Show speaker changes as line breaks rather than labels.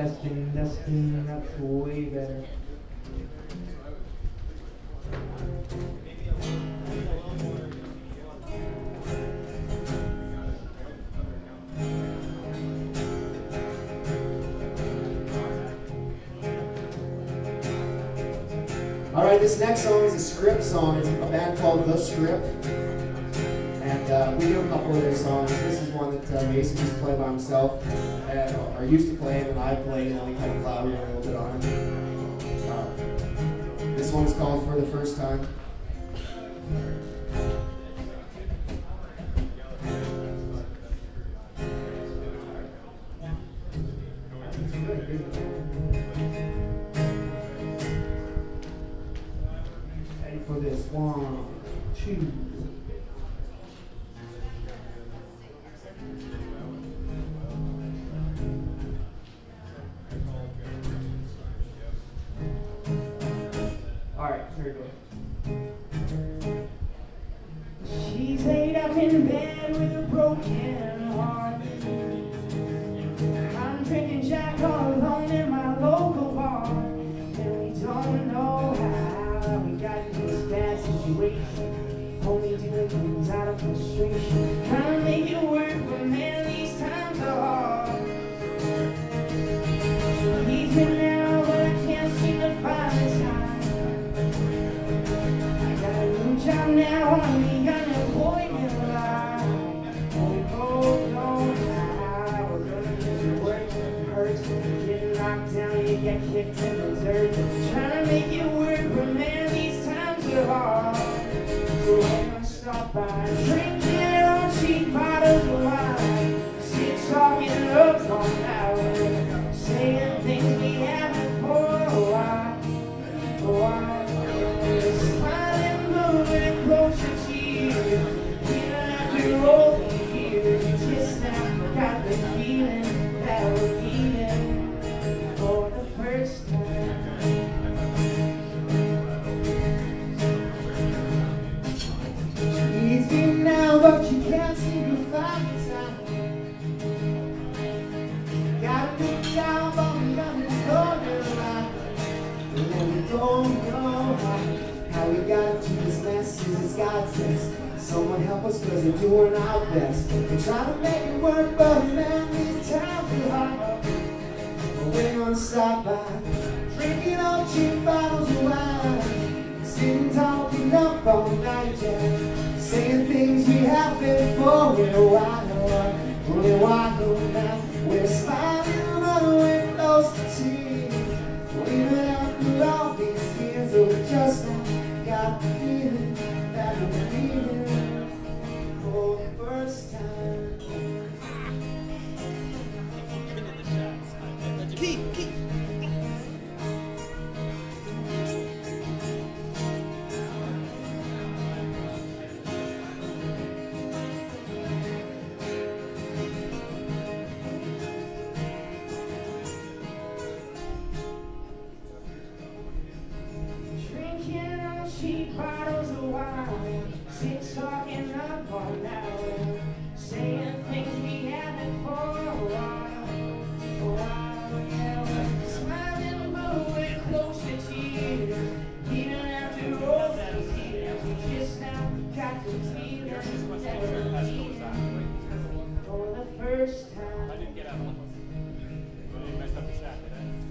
Testing, testing, that's way better.
All right, this next song is a script song. It's a band called The Script. And uh, we do a couple of their songs. This is one that uh, Mason used to play by himself, and, or used to play it, and I played it, only kind of cloudy a little bit on it. Uh, this one's called For the First Time.
Ready for this? One, two. Here we go. She's laid up in bed with a broken heart. I'm drinking Jack all but you can't seem to find the time. Gotta look down, but we got this borderline. And we don't know how, how we got to this mess. Is it's God's test? Someone help us, cause we're doing our best. We're trying to make it work, but man, these times are hard. We're gonna stop by, magoado for the first time.
I didn't get out. You messed up the shot, did I?